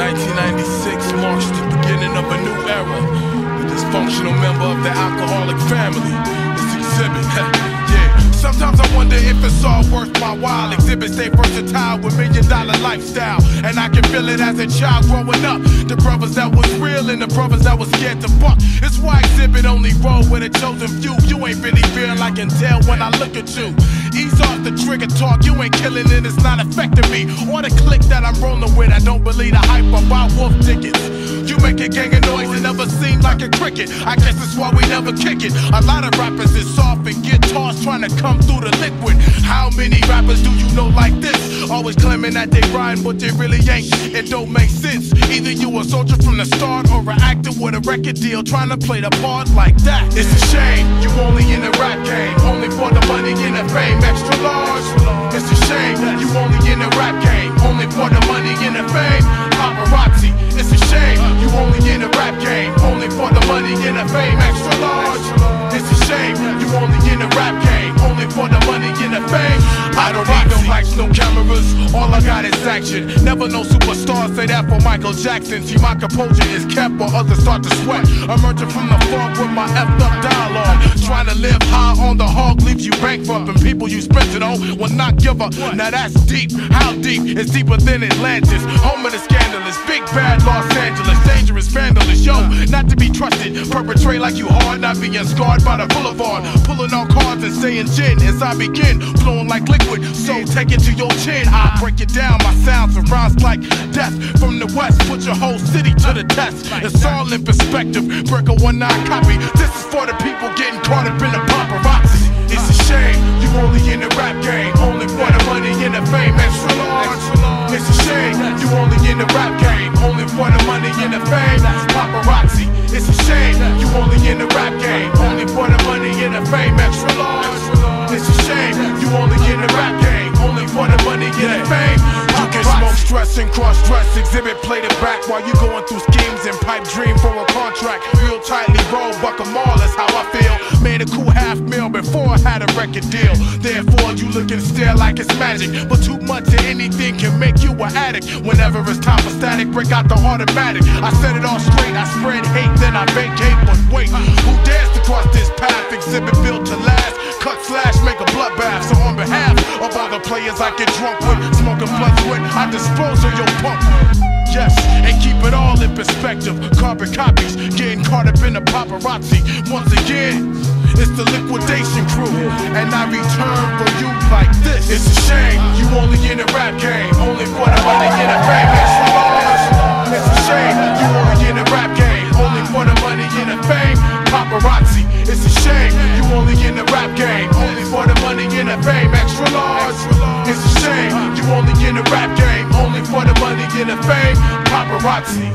1996 marks the beginning of a new era. The dysfunctional member of the Alkaholik family is Xzibit. yeah. Sometimes I wonder if it's all worth my while. Xzibit stay versatile with million dollar lifestyle. And I can feel it as a child growing up. The brothers that was real and the brothers that was scared to fuck. It's why Xzibit only roll with a chosen few. You ain't really real, I can tell when I look at you. Ease off the trigger talk, you ain't killing it, it's not affecting me. Or the click that I'm rolling with, I don't believe the hype about wolf tickets. You make a gang of noise and never seem like a cricket. I guess that's why we never kick it. A lot of rappers is soft and guitars trying to come through the liquid. How many rappers do you know like this? Always claiming that they rhyme, but they really ain't. It don't make sense. Either you a soldier from the start or an actor with a record deal trying to play the part like that. It's a shame you only in fame. Paparazzi. It's a shame you only in the rap game, only for the money and the fame. Extra large. It's a shame you only in the rap game, only for the money and the fame. I don't need no lights, no cameras. All I got is action. Never no superstar say that for Michael Jackson. See, my composure is kept while others start to sweat. Emerging from the fog with my effed up dialogue. Live high on the hog leaves you bankrupt, and people you spent it on will not give up. Now that's deep. How deep? It's deeper than Atlantis. Home of the scandalous, big bad Los Angeles, vandalist. Yo, not to be trusted. Perpetrate like you hard, not being scarred by the boulevard. Pulling on cards and saying gin as I begin, flowing like liquid. So take it to your chin. I break it down. My sounds and rhymes like death from the west. Put your whole city to the test. It's all in perspective. Break a one nine copy. This is for the people getting caught up in the paparazzi. It's a shame you only in the rap game, only for the money and the fame. Extra large. It's a shame only in the rap game, only for the money and the fame. Paparazzi. It's a shame you only in the rap game, only for the money and the fame. Extra large. It's a shame you only in the rap game, only for the money and the fame. You can smoke stress and cross dress, Xzibit play the back while you going through schemes and pipe dream for a contract. Real tightly roll, buck 'em all, that's how I feel. Made a cool before I had a record deal. Therefore, you looking stare like it's magic. But too much of anything can make you an addict. Whenever it's time for static, break out the automatic. I set it all straight, I spread hate, then I vacate. But wait, who dares to cross this path? Xzibit built to last. Cut slash, make a bloodbath. So on behalf of all the players I get drunk with, smoking blunts with, I dispose of your punk. Yes, and keep it all in perspective. Carbon copies, getting caught up in the paparazzi. Once again, it's the liquidation crew, and I return for you like this. It's a shame you only in the rap game, only for the money the fame. Extra large. It's a shame you only in the rap game, only for the money and the fame. Paparazzi. It's a shame you only in the rap game, only for the money and the fame. Extra large. It's a shame you only in the rap game, only for the money and the fame. Paparazzi.